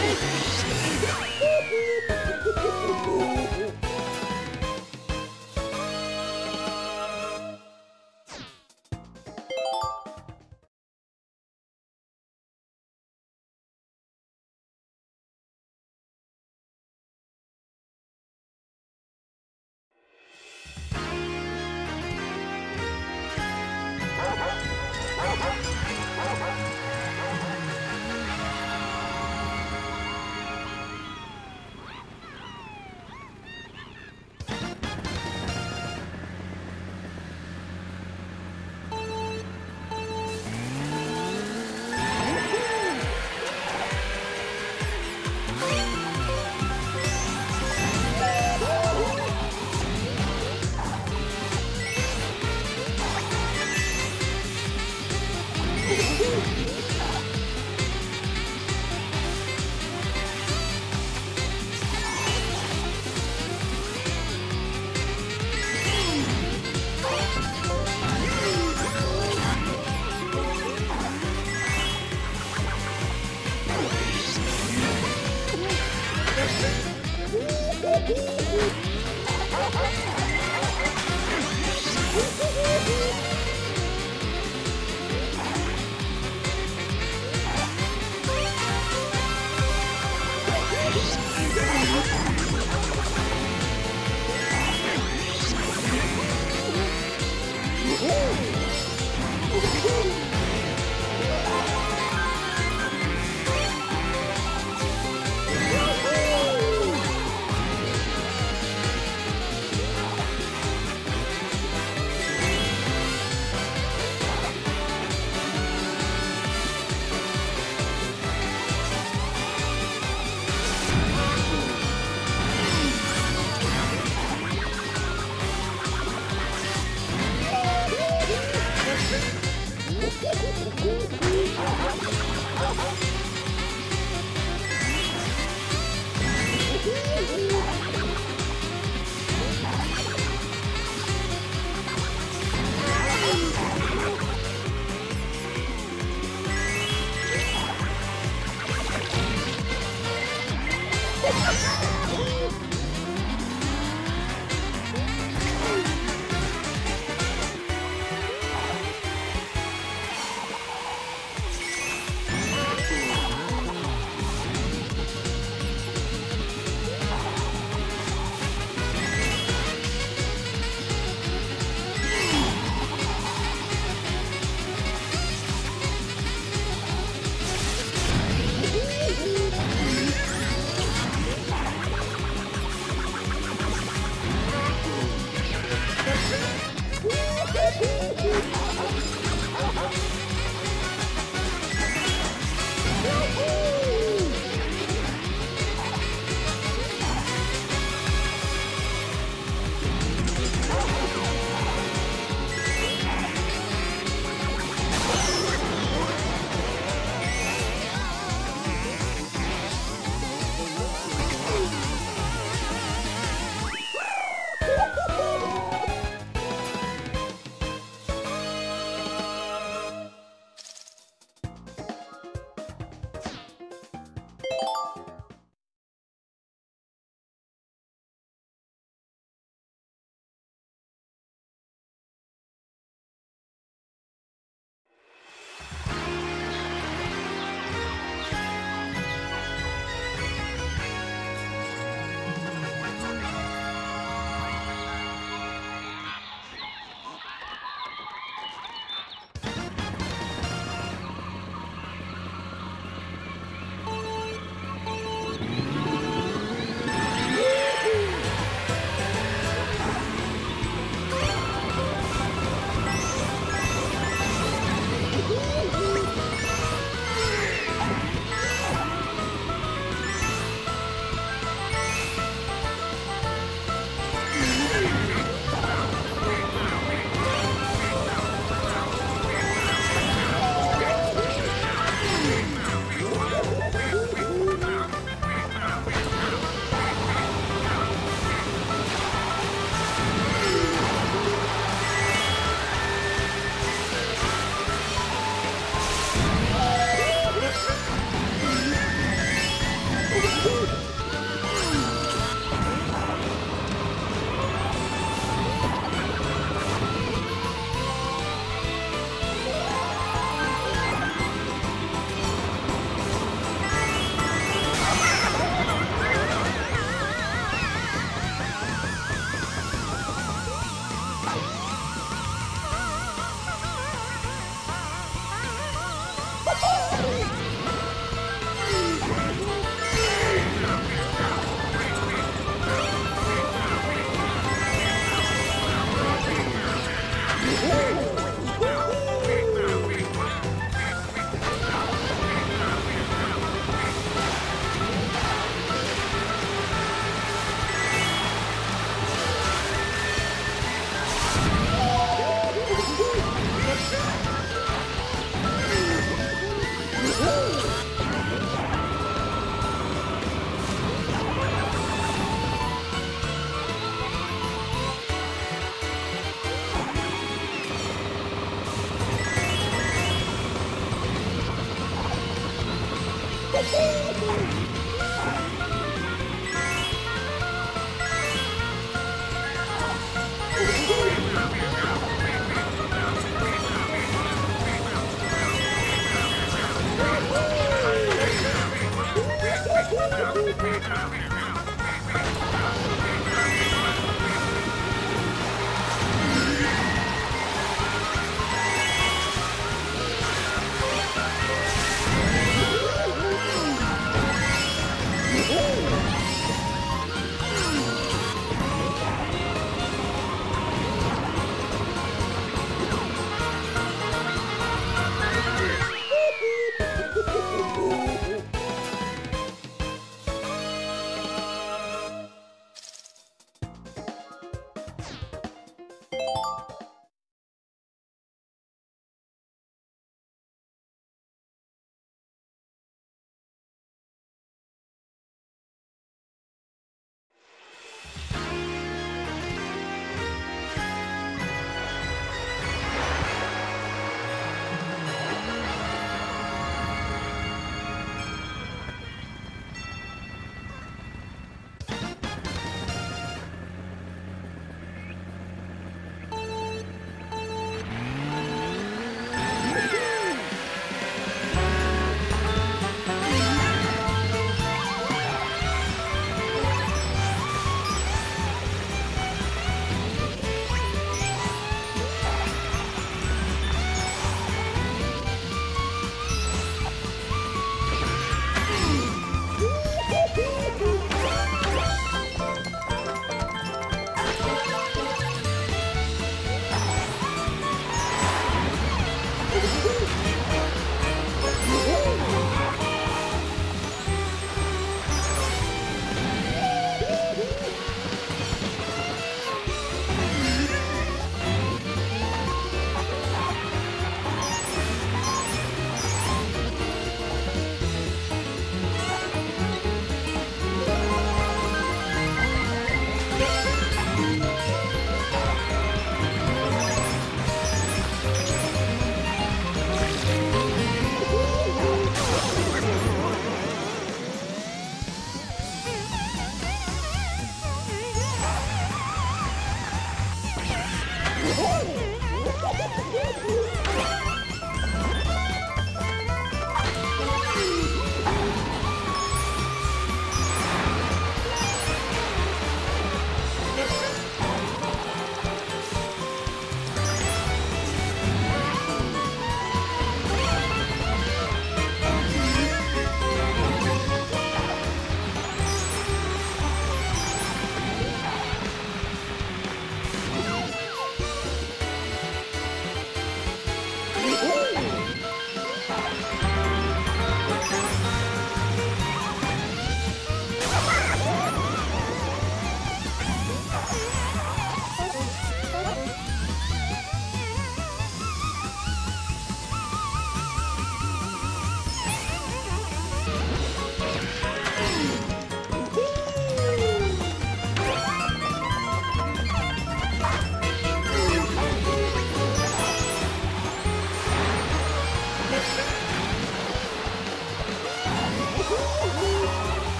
Woohoo! Oh,